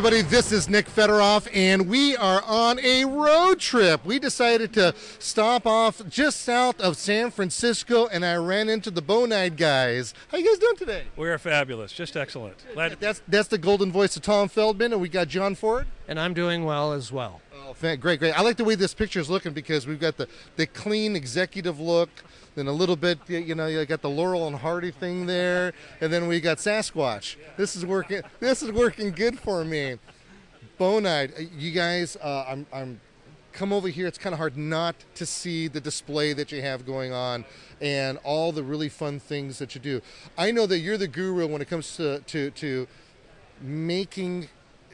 Everybody. This is Nick Federoff, and we are on a road trip. We decided to stop off just south of San Francisco, and I ran into the Bonide guys. How you guys doing today? We are fabulous, just excellent. Glad That's that's the golden voice of Tom Feldman, and we got John Ford. And I'm doing well as well. Oh, great, great. I like the way this picture is looking because we've got the, the clean executive look, then a little bit, you know, you got the Laurel and Hardy thing there, and then we got Sasquatch. This is working. This is working good for me. Bonide, uh, you guys, uh, I'm, I'm come over here. It's kind of hard not to see the display that you have going on and all the really fun things that you do. I know that you're the guru when it comes to to, to making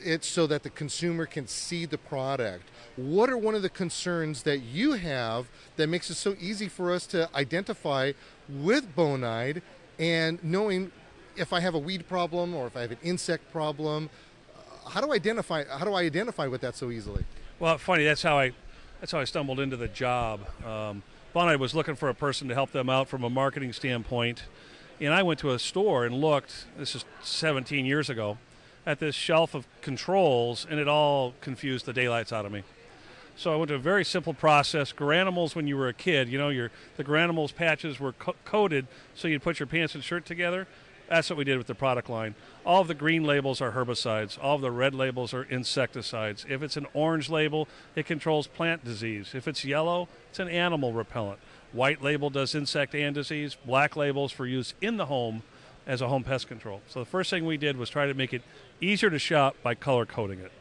it so that the consumer can see the product. What are one of the concerns that you have that makes it so easy for us to identify with Bonide and knowing if I have a weed problem or if I have an insect problem? uh, How do I identify? How do I identify with that so easily? Well, funny. That's how I. That's how I stumbled into the job. Um, Bonide was looking for a person to help them out from a marketing standpoint, and I went to a store and looked. This is 17 years ago, at this shelf of controls, and it all confused the daylights out of me. So I went to a very simple process. Granimals, when you were a kid, you know, your the Granimals patches were co- coated so you'd put your pants and shirt together. That's what we did with the product line. All of the green labels are herbicides. All of the red labels are insecticides. If it's an orange label, it controls plant disease. If it's yellow, it's an animal repellent. White label does insect and disease. Black labels for use in the home as a home pest control. So the first thing we did was try to make it easier to shop by color coding it.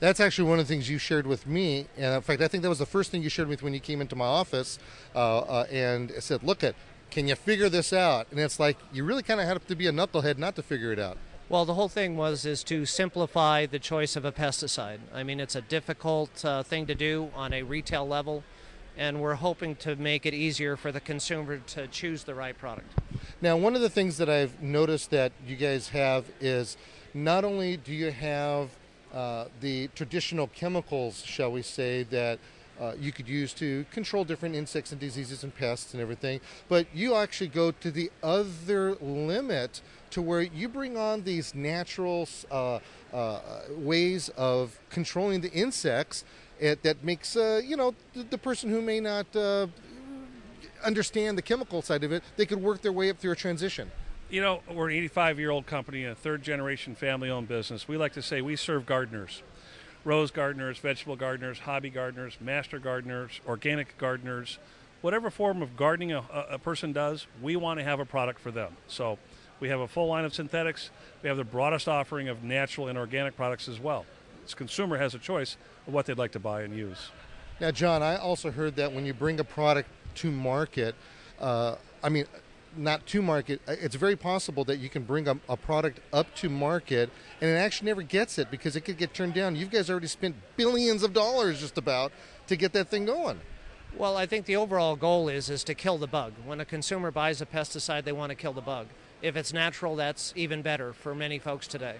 That's actually one of the things you shared with me. And in fact, I think that was the first thing you shared with me when you came into my office uh, uh, and said, "Look at, can you figure this out?" And it's like you really kind of have to be a knucklehead not to figure it out. Well, the whole thing was is to simplify the choice of a pesticide. I mean, it's a difficult uh, thing to do on a retail level, and we're hoping to make it easier for the consumer to choose the right product. Now, one of the things that I've noticed that you guys have is not only do you have uh, the traditional chemicals, shall we say, that uh, you could use to control different insects and diseases and pests and everything, but you actually go to the other limit to where you bring on these natural uh, uh, ways of controlling the insects it, that makes, uh, you know, the, the person who may not uh, understand the chemical side of it, they could work their way up through a transition. You know, we're an 85 year old company, a third generation family owned business. We like to say we serve gardeners rose gardeners, vegetable gardeners, hobby gardeners, master gardeners, organic gardeners. Whatever form of gardening a, a person does, we want to have a product for them. So we have a full line of synthetics. We have the broadest offering of natural and organic products as well. This consumer has a choice of what they'd like to buy and use. Now, John, I also heard that when you bring a product to market, uh, I mean, not to market, uh, it's very possible that you can bring a, a, product up to market and it actually never gets it because it could get turned down. You guys already spent billions of dollars just about to get that thing going. Well, I think the overall goal is is to kill the bug. When a consumer buys a pesticide, they want to kill the bug. If it's natural, that's even better for many folks today.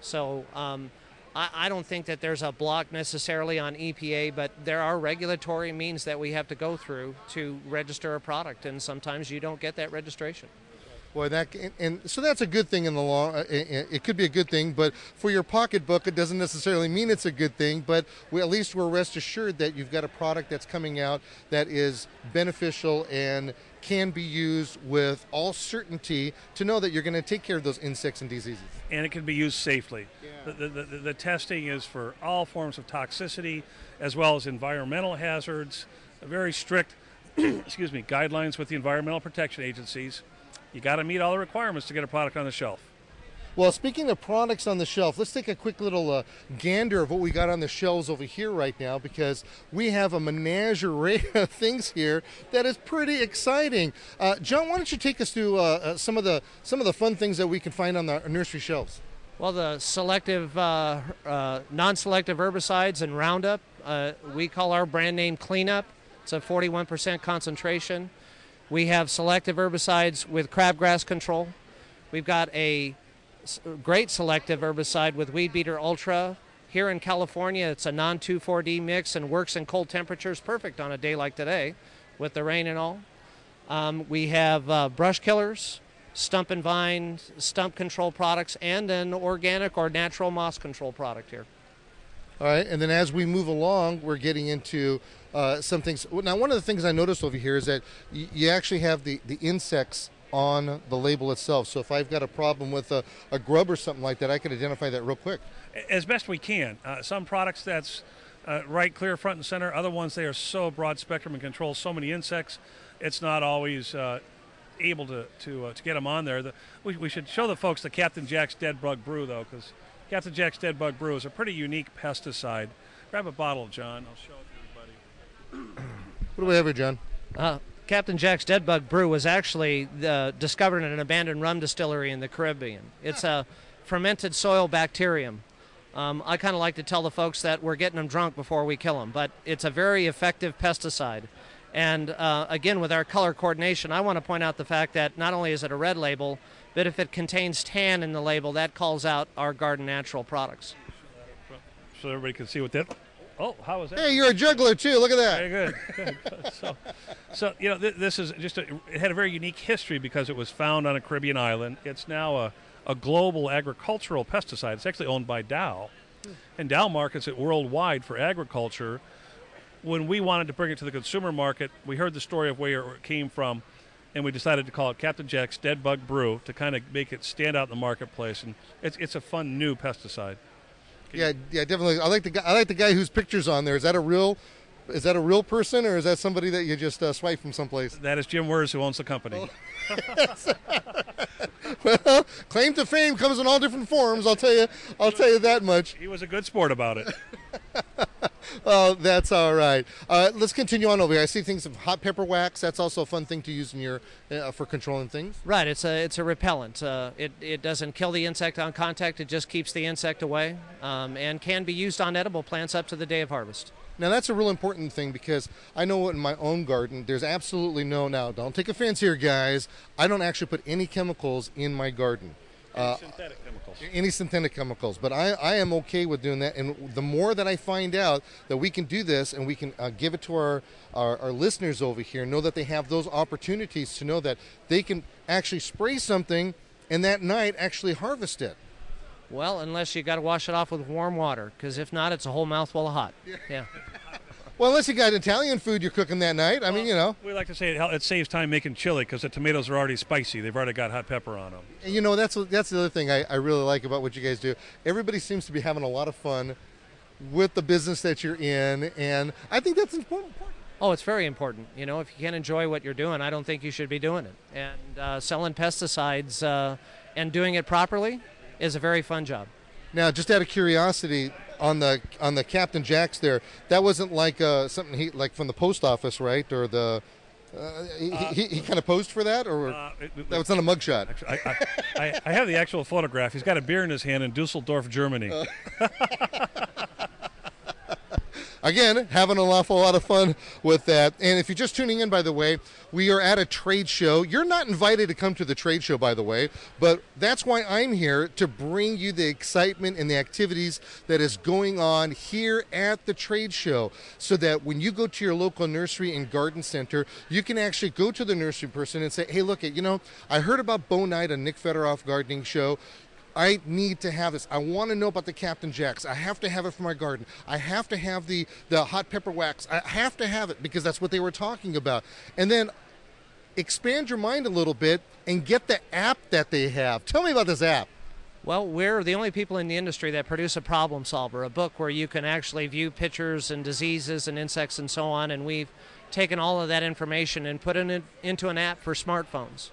So um, I, I don't think that there's a block necessarily on EPA, but there are regulatory means that we have to go through to register a product, and sometimes you don't get that registration. Boy, that and, and, so that's a good thing in the long. Uh, it, it, could be a good thing, but for your pocketbook, it doesn't necessarily mean it's a good thing. But we, at least we're rest assured that you've got a product that's coming out that is beneficial and can be used with all certainty to know that you're going to take care of those insects and diseases. And it can be used safely. Yeah. The, the, the, the testing is for all forms of toxicity as well as environmental hazards. Very strict, excuse me, guidelines with the environmental protection agencies you got to meet all the requirements to get a product on the shelf. Well, speaking of products on the shelf, let's take a quick little uh, gander of what we got on the shelves over here right now because we have a menagerie of things here that is pretty exciting. Uh, John, why don't you take us through uh, some of the some of the fun things that we can find on the nursery shelves? Well, the selective, uh, non-selective herbicides and Roundup, uh, we call our brand name Cleanup. It's a 41% concentration. We have selective herbicides with crabgrass control. We've got a great selective herbicide with Weed Beater Ultra. Here in California, it's a non 2,4-D mix and works in cold temperatures, perfect on a day like today with the rain and all. Um, we have uh, brush killers, stump and vine, stump control products, and an organic or natural moss control product here. All right, and then as we move along, we're getting into uh, some things. Now, one of the things I noticed over here is that y- you actually have the, the insects on the label itself. So if I've got a problem with a, a grub or something like that, I can identify that real quick. as best we can. Uh, some products that's uh, right clear front and center. Other ones they are so broad spectrum and control so many insects, it's not always uh, able to to, uh, to get them on there. The, we, we should show the folks the Captain Jack's Dead Bug Brew though, because Captain Jack's Dead Bug Brew is a pretty unique pesticide. Grab a bottle, John. I'll show it. What do we have here, John? Uh, Captain Jack's Dead Bug Brew was actually uh, discovered in an abandoned rum distillery in the Caribbean. It's a fermented soil bacterium. Um, I kind of like to tell the folks that we're getting them drunk before we kill them, but it's a very effective pesticide. And uh, again, with our color coordination, I want to point out the fact that not only is it a red label, but if it contains tan in the label, that calls out our Garden Natural products. So everybody can see what that. Oh, how was that? Hey, you're a juggler too. Look at that. Very good. Good, good. So, so you know, th- this is just a, it had a very unique history because it was found on a Caribbean island. It's now a, a global agricultural pesticide. It's actually owned by Dow, and Dow markets it worldwide for agriculture. When we wanted to bring it to the consumer market, we heard the story of where it came from, and we decided to call it Captain Jack's Dead Bug Brew to kind of make it stand out in the marketplace. And it's it's a fun new pesticide. Yeah, yeah, definitely. I like the guy. I like the guy whose picture's on there. Is that a real? Is that a real person, or is that somebody that you just uh, swipe from someplace? That is Jim Wurz who owns the company. Well, claim to fame comes in all different forms. I'll tell you. I'll tell you that much. He was a good sport about it. Oh, that's all right. Uh, let's continue on over here. I see things of hot pepper wax. That's also a fun thing to use in your uh, for controlling things. Right, it's a it's a repellent. Uh, it it doesn't kill the insect on contact. It just keeps the insect away, um, and can be used on edible plants up to the day of harvest. Now that's a real important thing because I know in my own garden there's absolutely no now. Don't take offense here, guys. I don't actually put any chemicals in my garden. Uh, synthetic chemicals. any synthetic chemicals. But I, I am okay with doing that. And the more that I find out that we can do this and we can uh, give it to our, our, our listeners over here, know that they have those opportunities to know that they can actually spray something and that night actually harvest it. Well, unless you got to wash it off with warm water, because if not, it's a whole mouthful of hot. Yeah. Well, unless you got Italian food you're cooking that night. I mean, you know. We like to say it, it saves time making chili because the tomatoes are already spicy. They've already got hot pepper on them. And you know, that's that's the other thing I, I really like about what you guys do. Everybody seems to be having a lot of fun with the business that you're in, and I think that's important. Oh, it's very important. You know, if you can't enjoy what you're doing, I don't think you should be doing it. And uh, selling pesticides uh, and doing it properly is a very fun job. Now, just out of curiosity, on the on the Captain Jacks there, that wasn't like uh, something he like from the post office, right? Or the uh, he, he, he kind of posed for that, or Uh, it- it- that was not a mugshot. Actually, I, I, I, I have the actual photograph. He's got a beer in his hand in Dusseldorf, Germany. Again, having an awful lot of fun with that. And if you're just tuning in, by the way, we are at a trade show. You're not invited to come to the trade show, by the way, but that's why I'm here to bring you the excitement and the activities that is going on here at the trade show so that when you go to your local nursery and garden center, you can actually go to the nursery person and say, hey, look, at you know, I heard about Bonide Nick Federoff Gardening Show. I need to have this. I want to know about the Captain Jacks. I have to have it for my garden. I have to have the the hot pepper wax. I have to have it because that's what they were talking about. And then expand your mind a little bit and get the app that they have. Tell me about this app. Well, we're the only people in the industry that produce a problem solver, a book where you can actually view pictures and diseases and insects and so on. And we've taken all of that information and put it in, into an app for smartphones.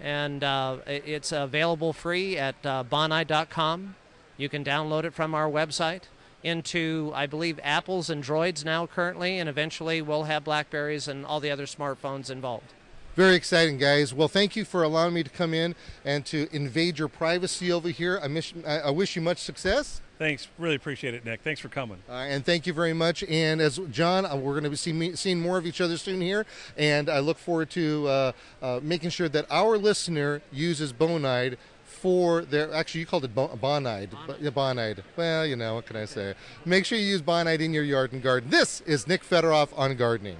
And uh, it's available free at uh, bonide.com. You can download it from our website into, I believe, Apples and Droids now currently, and eventually we'll have Blackberries and all the other smartphones involved. Very exciting, guys. Well, thank you for allowing me to come in and to invade your privacy over here. I, miss, I wish you much success. Thanks. Really appreciate it, Nick. Thanks for coming. Uh, and thank you very much. And as John, uh, we're going to be seeing, seeing more of each other soon here. And I look forward to uh, uh, making sure that our listener uses Bonide for their. Actually, you called it bon- Bonide. Yeah, Bonide. Well, you know, what can I say? Make sure you use Bonide in your yard and garden. This is Nick Federoff on gardening.